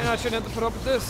And I shouldn't have to put up with this.